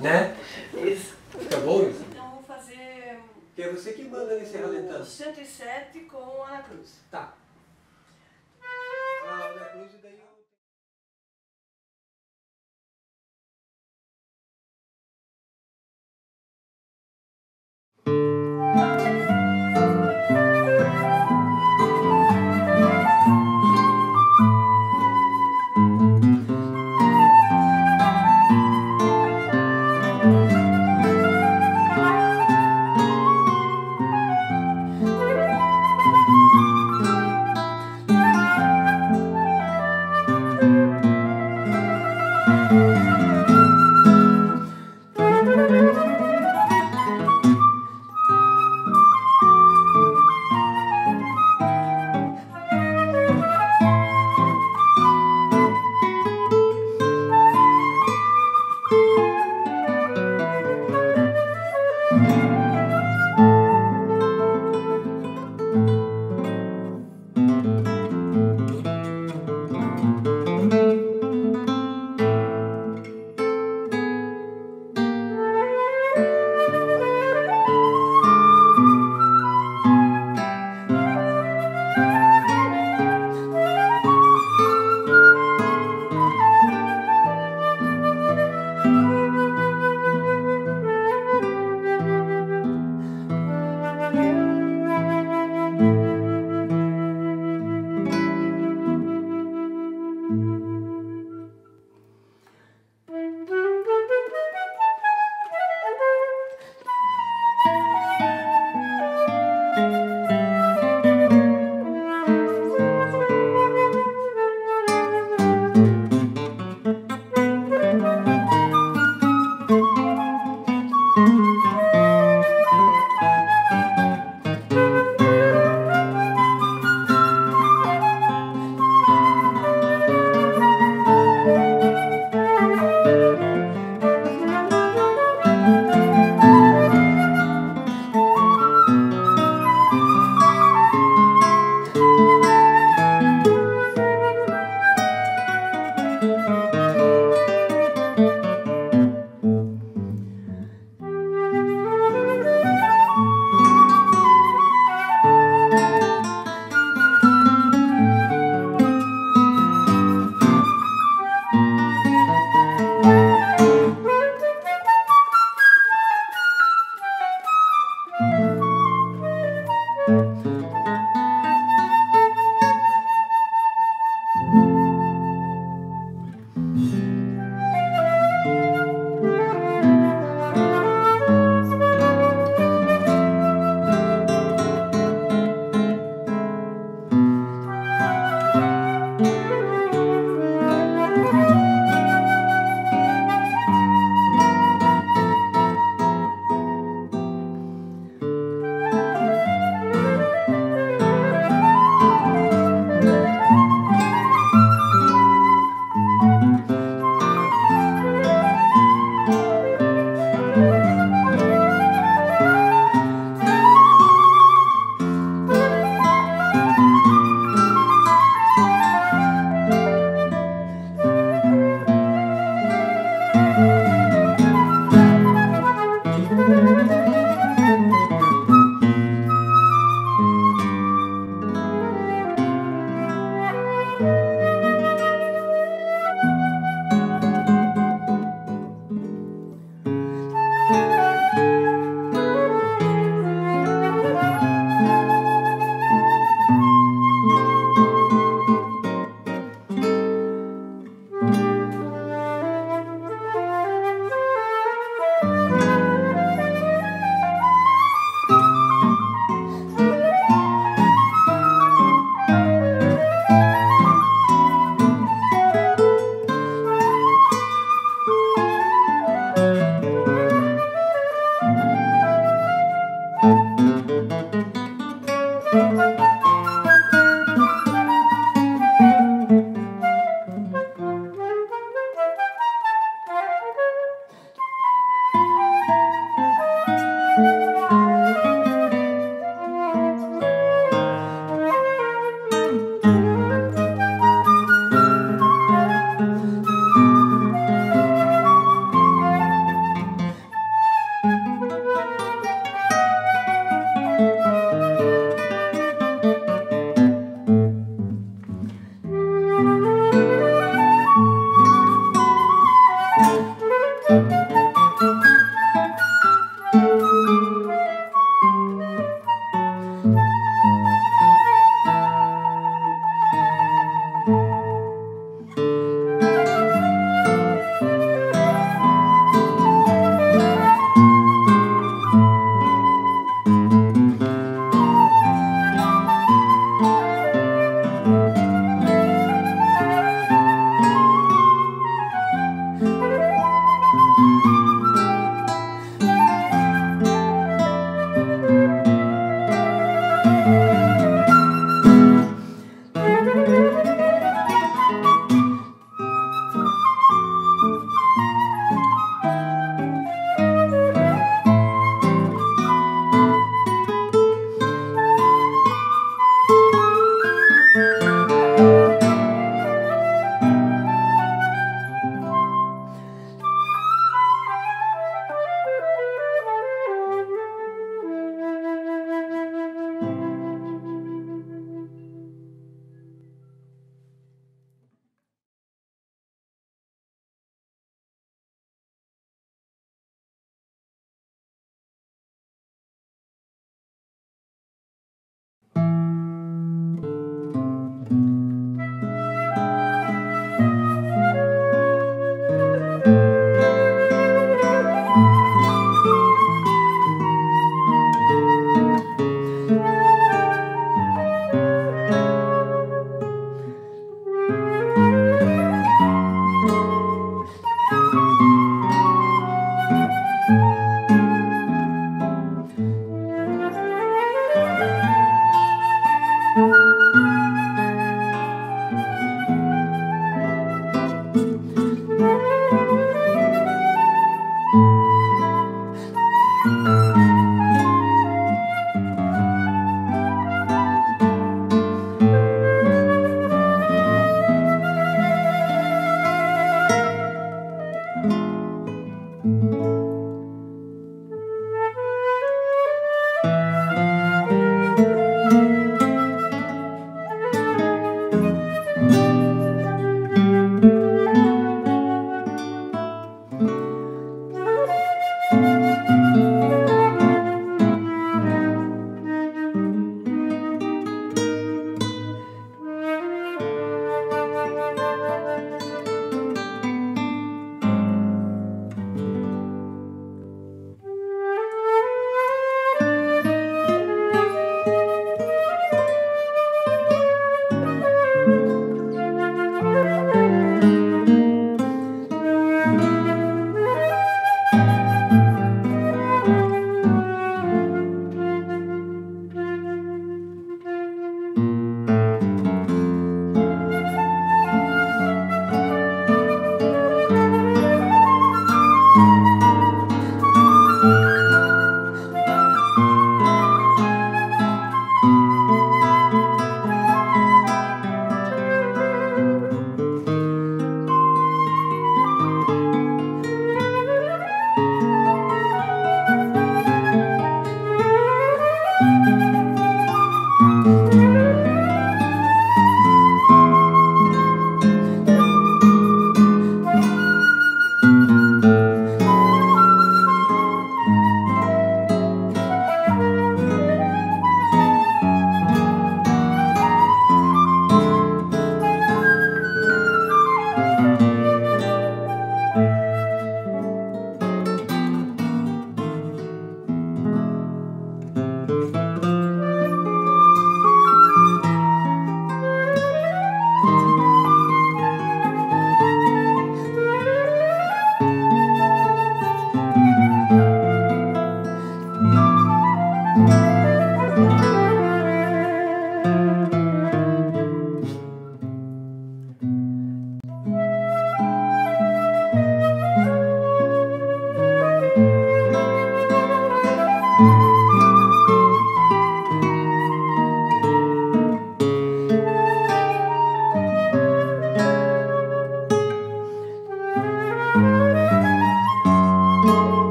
né? Isso. Fica bom isso? Então vou fazer Que é você que manda nesse o ralentando. 107 com Ana Cruz. Tá.